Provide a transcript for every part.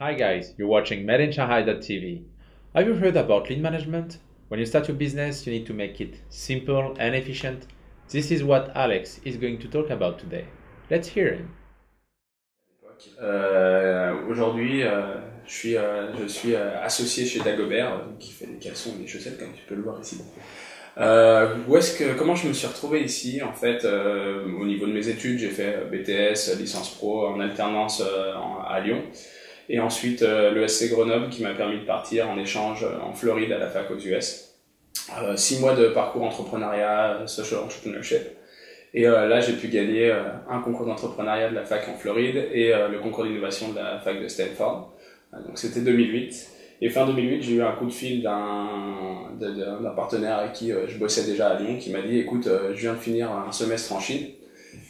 Hi guys, you're watching MadeInShanghai.tv. Have you heard about lead management? When you start your business, you need to make it simple and efficient. This is what Alex is going to talk about today. Let's hear him. Euh, Aujourd'hui, euh, je suis, euh, je suis euh, associé chez Dagobert, qui fait des caleçons et des chaussettes, comme tu peux le voir ici. Euh, où est-ce que, comment je me suis retrouvé ici En fait, euh, au niveau de mes études, j'ai fait euh, BTS, licence pro en alternance euh, à Lyon. Et ensuite, euh, le SC Grenoble qui m'a permis de partir en échange euh, en Floride à la fac aux US. Six mois de parcours entrepreneuriat, social entrepreneurship. Et là, j'ai pu gagner un concours d'entrepreneuriat de la fac en Floride et le concours d'innovation de la fac de Stanford. Donc c'était 2008. Et fin 2008, j'ai eu un coup de fil d'un partenaire avec qui euh, je bossais déjà à Lyon qui m'a dit écoute, euh, je viens de finir un semestre en Chine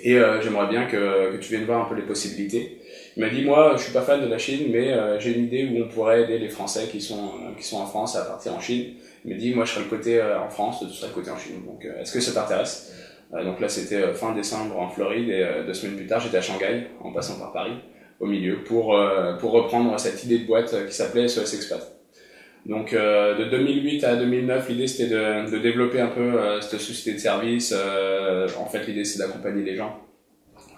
et euh, j'aimerais bien que, tu viennes voir un peu les possibilités. Il m'a dit moi, je suis pas fan de la Chine, mais j'ai une idée où on pourrait aider les Français qui sont en France à partir en Chine. Il m'a dit moi, je serai le côté en France, tu seras le côté en Chine. Donc est-ce que ça t'intéresse? Donc là, c'était fin décembre en Floride et deux semaines plus tard, j'étais à Shanghai, en passant par Paris, au milieu, pour, euh, pour reprendre cette idée de boîte qui s'appelait SOS Expat. Donc euh, de 2008 à 2009, l'idée c'était de, de développer un peu euh, cette société de service. En fait, l'idée c'est d'accompagner les gens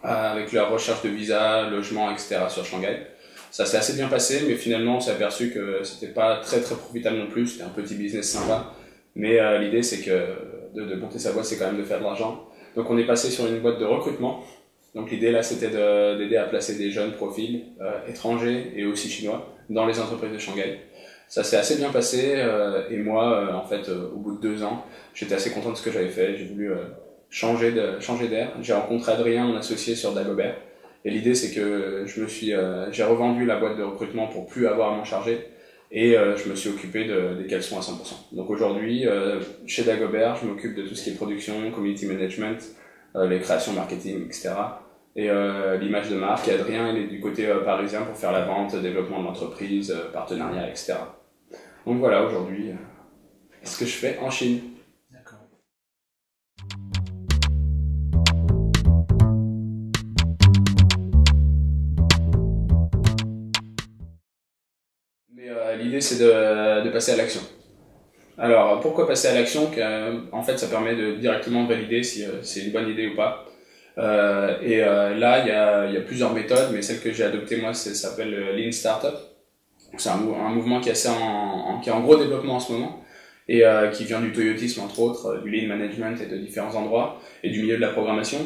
avec leur recherche de visa, logement, etc. sur Shanghai. Ça s'est assez bien passé, mais finalement on s'est aperçu que c'était pas très très profitable non plus. C'était un petit business sympa, mais l'idée c'est que de monter sa boîte, c'est quand même de faire de l'argent. Donc on est passé sur une boîte de recrutement. Donc l'idée là, c'était de- d'aider à placer des jeunes profils euh, étrangers et aussi chinois dans les entreprises de Shanghai. Ça s'est assez bien passé euh, et moi, euh, en fait, euh, au bout de deux ans, j'étais assez content de ce que j'avais fait. J'ai voulu euh, changer de changer d'air. J'ai rencontré Adrien, mon associé sur Dagobert. Et l'idée, c'est que je me suis, euh, j'ai revendu la boîte de recrutement pour plus avoir à m'en charger et je me suis occupé de, des caleçons à 100%. Donc aujourd'hui, chez Dagobert, je m'occupe de tout ce qui est production, community management, les créations marketing, etc. Et euh, l'image de marque. Et Adrien, il est du côté euh, parisien pour faire la vente, développement de l'entreprise, euh, partenariat, etc. Donc voilà, aujourd'hui, ce que je fais en Chine? D'accord. Mais l'idée, c'est de, de passer à l'action. Alors, pourquoi passer à l'action? En fait, ça permet de directement valider si c'est une bonne idée ou pas. Euh, et euh, là, il y a, y a plusieurs méthodes, mais celle que j'ai adoptée, moi, ça s'appelle le Lean Startup. C'est un, mou- un mouvement qui est, assez en, qui est en gros développement en ce moment et euh, qui vient du toyotisme, entre autres, euh, du Lean Management et de différents endroits, et du milieu de la programmation,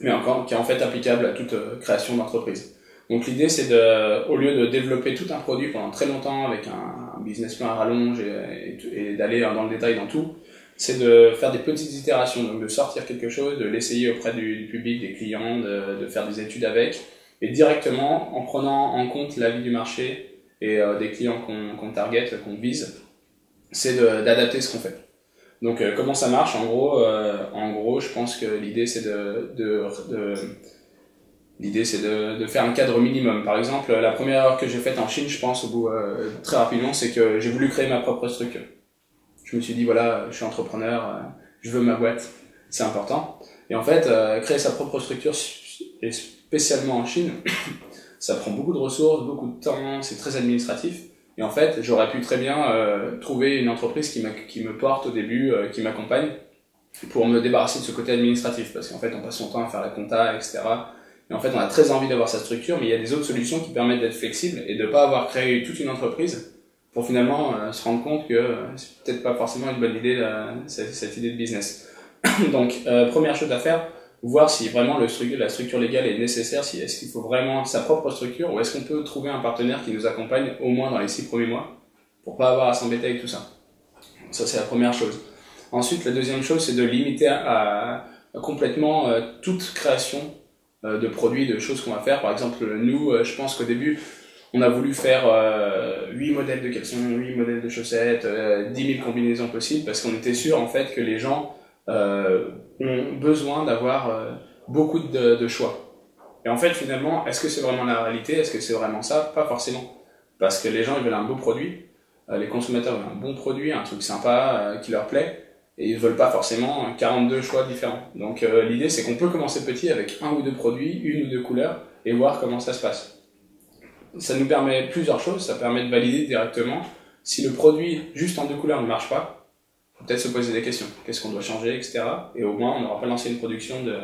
mais encore qui est en fait applicable à toute euh, création d'entreprise. Donc l'idée, c'est de, au lieu de développer tout un produit pendant très longtemps avec un, business plan à rallonge et d'aller dans le détail dans tout, c'est de faire des petites itérations, donc de sortir quelque chose, de l'essayer auprès du, public, des clients, de, faire des études avec, et directement en prenant en compte l'avis du marché et euh, des clients qu'on qu'on target, qu'on vise, c'est d'adapter ce qu'on fait. Donc euh, comment ça marche? En gros, euh, en gros, je pense que l'idée c'est de, de, L'idée, c'est de, de faire un cadre minimum. Par exemple, la première erreur que j'ai faite en Chine, je pense, au bout, très rapidement, c'est que j'ai voulu créer ma propre structure. Je me suis dit, voilà, je suis entrepreneur, euh, je veux ma boîte, c'est important. Et en fait, euh, créer sa propre structure, et spécialement en Chine, ça prend beaucoup de ressources, beaucoup de temps, c'est très administratif. Et en fait, j'aurais pu très bien euh, trouver une entreprise qui, qui me porte au début, qui m'accompagne, pour me débarrasser de ce côté administratif. Parce qu'en fait, on passe son temps à faire la compta, etc. Et en fait, on a très envie d'avoir sa structure, mais il y a des autres solutions qui permettent d'être flexible et de ne pas avoir créé toute une entreprise pour finalement euh, se rendre compte que euh, c'est peut-être pas forcément une bonne idée, euh, cette, idée de business. Donc, euh, première chose à faire, voir si vraiment le la structure légale est nécessaire, si est-ce qu'il faut vraiment sa propre structure, ou est-ce qu'on peut trouver un partenaire qui nous accompagne au moins dans les six premiers mois, pour pas avoir à s'embêter avec tout ça. Ça, c'est la première chose. Ensuite, la deuxième chose, c'est de limiter à, à complètement euh, toute création euh, de produits, de choses qu'on va faire. Par exemple, nous, euh, je pense qu'au début, on a voulu faire euh, 8 modèles de caleçons, 8 modèles de chaussettes, euh, 10 000 combinaisons possibles, parce qu'on était sûr en fait que les gens euh, ont besoin d'avoir euh, beaucoup de, choix. Et en fait, finalement, est-ce que c'est vraiment la réalité? Est-ce que c'est vraiment ça? Pas forcément. Parce que les gens, ils veulent un beau produit, euh, les consommateurs veulent un bon produit, un truc sympa, qui leur plaît. et ils veulent pas forcément 42 choix différents. Donc l'idée c'est qu'on peut commencer petit avec un ou deux produits, une ou deux couleurs et voir comment ça se passe. Ça nous permet plusieurs choses, ça permet de valider directement si le produit juste en deux couleurs ne marche pas, faut peut-être se poser des questions. Qu'est-ce qu'on doit changer, etc. Et au moins on n'aura pas lancé une production de,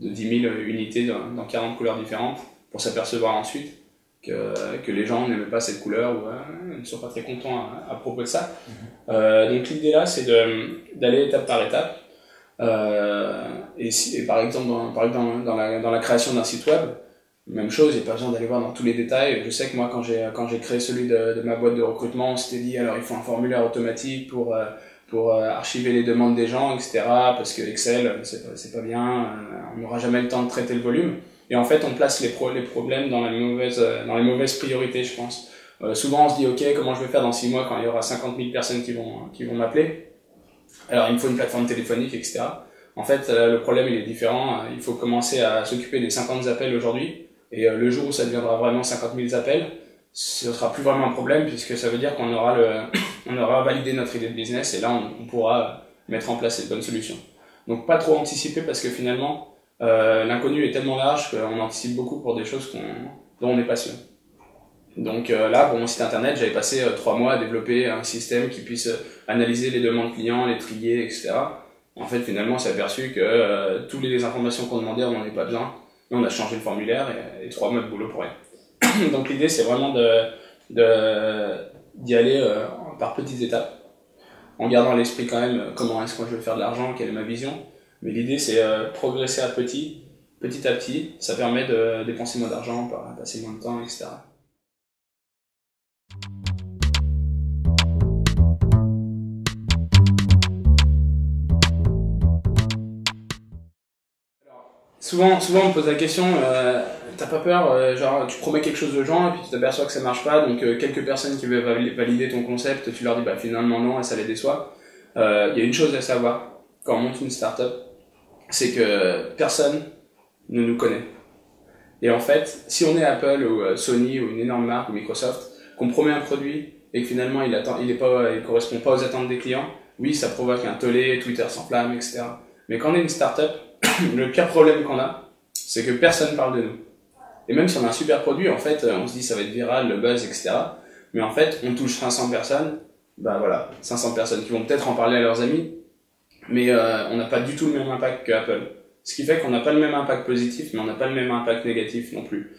de 10 000 unités dans, dans 40 couleurs différentes pour s'apercevoir ensuite que, que les gens n'aiment pas cette couleur ou euh, ne sont pas très contents à, à propos de ça. Mhm. Euh, donc l'idée là, c'est d'aller étape par étape. Euh, et, si, et, par exemple, dans, par exemple dans, la, dans la création d'un site web, même chose, il n'y a pas besoin d'aller voir dans tous les détails. Je sais que moi, quand j'ai quand j'ai créé celui de, de, ma boîte de recrutement, on s'était dit alors il faut un formulaire automatique pour euh, pour euh, archiver les demandes des gens, etc. Parce que Excel, c'est pas, pas bien, on n'aura jamais le temps de traiter le volume. Et en fait, on place les, pro les problèmes dans, la mauvaise, euh, dans les mauvaises priorités, je pense. Euh, souvent, on se dit, OK, comment je vais faire dans 6 mois quand il y aura 50 000 personnes qui vont, qui vont m'appeler? Alors, il me faut une plateforme téléphonique, etc. En fait, euh, le problème, il est différent. Il faut commencer à s'occuper des 50 appels aujourd'hui. Et le jour où ça deviendra vraiment 50 000 appels, ce sera plus vraiment un problème puisque ça veut dire qu'on aura, le, on aura validé notre idée de business et là, on, on pourra mettre en place cette bonne solution. Donc, pas trop anticiper parce que finalement, euh, l'inconnu est tellement large qu'on anticipe beaucoup pour des choses dont on n'est pas sûr. Donc euh, là, pour mon site internet, j'avais passé euh, trois mois à développer un système qui puisse analyser les demandes clients, les trier, etc. En fait, finalement, on s'est aperçu que toutes les informations qu'on demandait, on n'en avait pas besoin. On a changé le formulaire et, trois mois de boulot pour rien. Donc l'idée, c'est vraiment de d'y aller par petites étapes, en gardant à l'esprit quand même comment est-ce que je veux faire de l'argent, quelle est ma vision, mais l'idée, c'est euh, progresser à petit, petit à petit. Ça permet de dépenser moins d'argent, passer moins de temps, etc. souvent, souvent on me pose la question, euh, t'as pas peur, euh, genre tu promets quelque chose aux gens et puis tu t'aperçois que ça marche pas, donc euh, quelques personnes qui veulent valider ton concept, tu leur dis bah finalement non et ça les déçoit. Il y a une chose à savoir quand on monte une startup, c'est que personne ne nous connaît. Et en fait, si on est Apple ou Sony ou une énorme marque ou Microsoft, qu'on promet un produit et que finalement il attend, il est correspond pas aux attentes des clients, oui, ça provoque un tollé, Twitter s'enflamme, etc. Mais quand on est une startup, le pire problème qu'on a, c'est que personne parle de nous. Et même si on a un super produit, en fait, on se dit ça va être viral, le buzz, etc. Mais en fait, on touche 500 personnes, bah voilà, 500 personnes qui vont peut-être en parler à leurs amis, mais euh, on n'a pas du tout le même impact que Apple. Ce qui fait qu'on n'a pas le même impact positif, mais on n'a pas le même impact négatif non plus.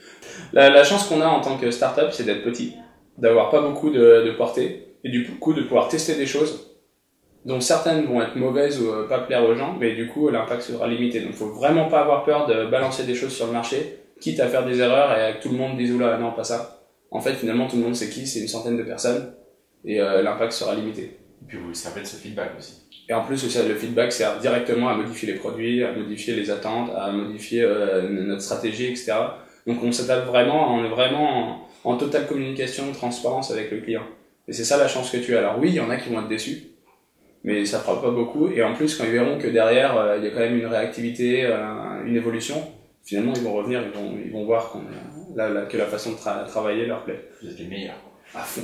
La, la chance qu'on a en tant que startup, c'est d'être petit, d'avoir pas beaucoup de, de portée, et du coup de pouvoir tester des choses dont certaines vont être mauvaises ou euh, pas plaire aux gens, mais du coup l'impact sera limité. Donc faut vraiment pas avoir peur de balancer des choses sur le marché, quitte à faire des erreurs et que tout le monde dise oula non pas ça. En fait finalement tout le monde sait qui, c'est une centaine de personnes, et euh, l'impact sera limité. Et puis vous servez de ce feedback aussi. Et en plus, le feedback sert directement à modifier les produits, à modifier les attentes, à modifier euh, notre stratégie, etc. Donc on s'attaque vraiment, on est vraiment en, en, totale communication, transparence avec le client. Et c'est ça la chance que tu as. Alors oui, il y en a qui vont être déçus, mais ça fera pas beaucoup. Et en plus, quand ils verront que derrière, euh, il y a quand même une réactivité, euh, une évolution, finalement, ils vont revenir, ils vont, ils vont voir qu'on là, là, que la façon de travailler leur plaît. Vous êtes les meilleurs. À fond.